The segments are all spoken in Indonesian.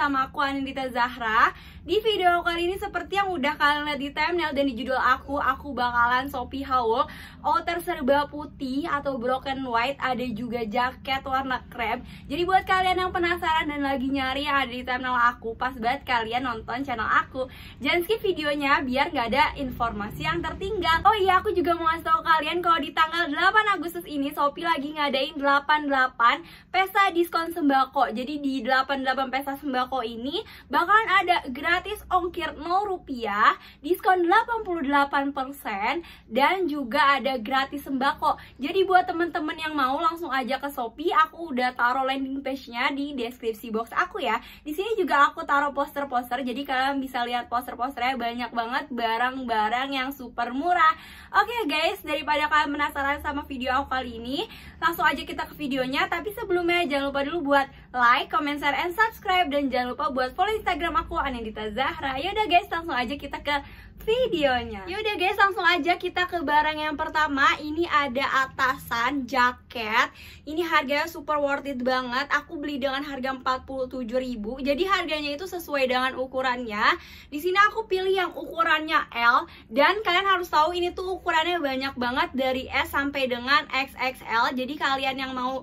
bersama aku Anindita Zahra. Di video kali ini seperti yang udah kalian lihat di thumbnail dan di judul aku Aku bakalan Sophie haul outer serba putih atau broken white Ada juga jaket warna krem. Jadi buat kalian yang penasaran dan lagi nyari yang ada di thumbnail aku Pas banget kalian nonton channel aku. Jangan skip videonya biar gak ada informasi yang tertinggal. Oh iya aku juga mau ngasih tau kalian kalau di tanggal 8 Agustus ini Sophie lagi ngadain 88 pesta diskon sembako. Jadi di 88 pesta sembako ini bakalan ada gratis ongkir 0 rupiah, diskon 88% dan juga ada gratis sembako. Jadi buat temen-temen yang mau langsung aja ke Shopee, aku udah taruh landing page-nya di deskripsi box aku ya. Di sini juga aku taruh poster-poster, jadi kalian bisa lihat poster-posternya banyak banget barang-barang yang super murah. Oke guys, daripada kalian penasaran sama video aku kali ini, langsung aja kita ke videonya. Tapi sebelumnya jangan lupa dulu buat like, comment, share, and subscribe. Dan jangan lupa buat follow Instagram aku Anindita Zahra. Yaudah guys, langsung aja kita ke videonya. Yaudah guys langsung aja kita ke barang yang pertama. Ini ada atasan jaket. Ini harganya super worth it banget. Aku beli dengan harga 47 ribu. Jadi harganya itu sesuai dengan ukurannya. Di sini aku pilih yang ukurannya L. Dan kalian harus tahu ini tuh ukurannya banyak banget Dari S sampai dengan XXL Jadi kalian yang mau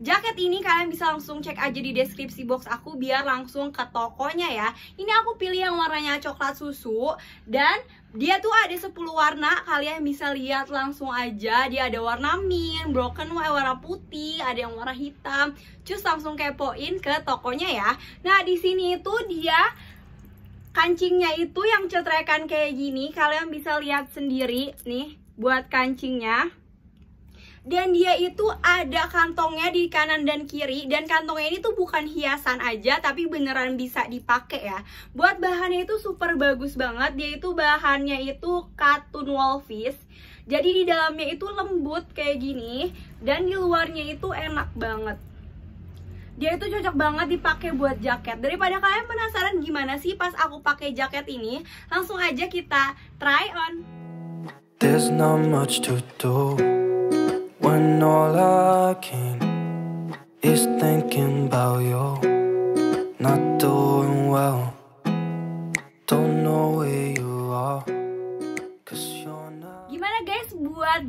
Jaket ini kalian bisa langsung cek aja di deskripsi box aku biar langsung ke tokonya ya. Ini aku pilih yang warnanya coklat susu dan dia tuh ada 10 warna, kalian bisa lihat langsung aja. Dia ada warna mint, broken white, warna putih, ada yang warna hitam. Cus langsung kepoin ke tokonya ya. Nah, di sini itu dia kancingnya itu yang cetrekan kayak gini. Kalian bisa lihat sendiri nih buat kancingnya dan dia itu ada kantongnya di kanan dan kiri. Dan kantongnya ini tuh bukan hiasan aja tapi beneran bisa dipakai ya. Buat bahannya itu super bagus banget. Dia itu bahannya itu katun wolfish jadi di dalamnya itu lembut kayak gini. Dan di luarnya itu enak banget. Dia itu cocok banget dipakai buat jaket. Daripada kalian penasaran gimana sih pas aku pakai jaket ini langsung aja kita try on. There's not much to do When all I can is thinking about you. Not doing well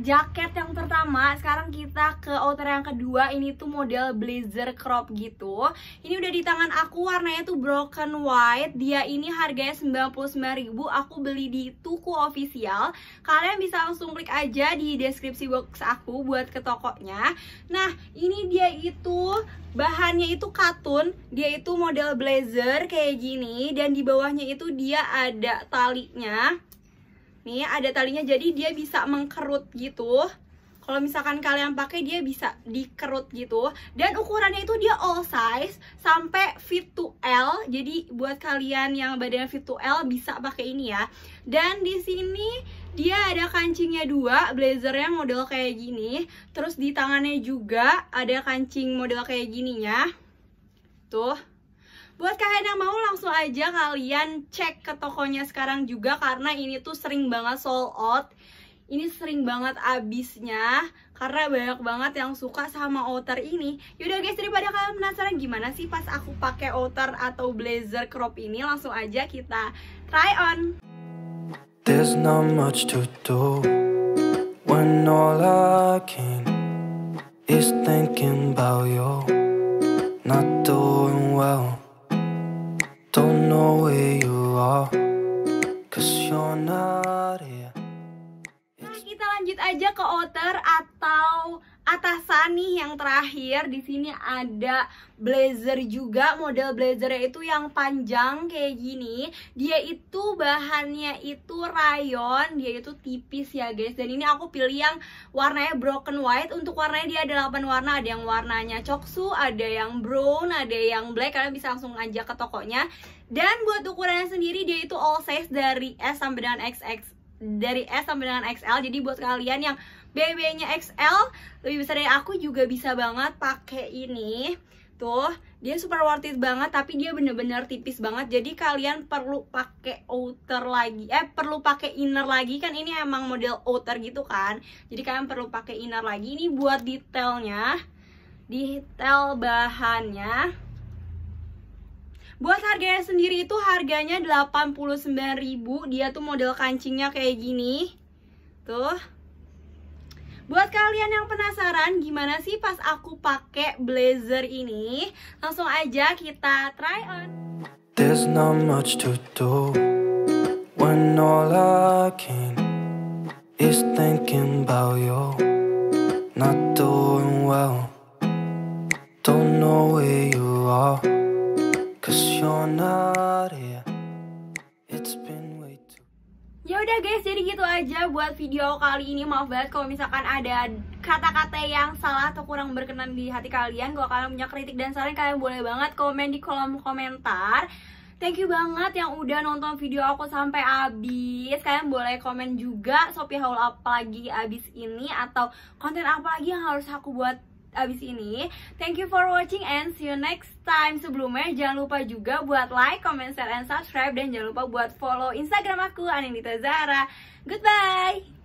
jaket yang pertama. Sekarang kita ke outer yang kedua Ini tuh model blazer crop gitu. Ini udah di tangan aku warnanya tuh broken white. Dia ini harganya 99.000 Aku beli di tuku official Kalian bisa langsung klik aja di deskripsi box aku Buat ke tokonya. Nah ini dia itu bahannya itu katun Dia itu model blazer kayak gini Dan di bawahnya itu dia ada talinya Nih ada talinya. Jadi dia bisa mengkerut gitu. Kalau misalkan kalian pakai dia bisa dikerut gitu. Dan ukurannya itu dia all size sampai fit to L. Jadi buat kalian yang badannya fit to L bisa pakai ini ya. Dan di sini dia ada kancingnya dua. Blazernya model kayak gini. Terus di tangannya juga ada kancing model kayak gininya. Tuh Buat kalian yang mau langsung aja kalian cek ke tokonya sekarang juga karena ini tuh sering banget sold out. Ini sering banget abisnya karena banyak banget yang suka sama outer ini. Yaudah guys, daripada kalian penasaran gimana sih pas aku pakai outer atau blazer crop ini, langsung aja kita try on. There's not much to do when all I can is thinking about you, aja ke outer atau atasan nih yang terakhir. Di sini ada blazer juga. Model blazernya itu yang panjang kayak gini. Dia itu bahannya itu rayon. Dia itu tipis ya guys. Dan ini aku pilih yang warnanya broken white. Untuk warnanya dia ada 8 warna. Ada yang warnanya coksu ada yang brown ada yang black. Kalian bisa langsung aja ke tokonya. Dan buat ukurannya sendiri dia itu all size dari S sampai dengan XX dari S sampai dengan XL jadi buat kalian yang BB-nya XL lebih besar dari aku juga bisa banget pakai ini. Tuh dia super worth it banget tapi dia bener-bener tipis banget. Jadi kalian perlu pakai outer lagi. Eh perlu pakai inner lagi. Kan ini emang model outer gitu kan. Jadi kalian perlu pakai inner lagi. Ini buat detailnya. Detail bahannya Buat harganya sendiri itu harganya 89.000 Dia tuh model kancingnya kayak gini. Tuh. Buat kalian yang penasaran gimana sih pas aku pakai blazer ini, langsung aja kita try on. There's not much to do when all I can is thinking about you. Not doing well, don't know where Ya udah guys, jadi gitu aja buat video kali ini. Maaf banget kalau misalkan ada kata-kata yang salah atau kurang berkenan di hati kalian. Kalau kalian punya kritik dan saran, kalian boleh banget komen di kolom komentar. Thank you banget yang udah nonton video aku sampai habis. Kalian boleh komen juga Sophie haul apa lagi abis ini atau konten apa lagi yang harus aku buat abis ini. Thank you for watching and see you next time. Sebelumnya jangan lupa juga buat like, comment, share, and subscribe dan jangan lupa buat follow Instagram aku Anindita Zara. Goodbye.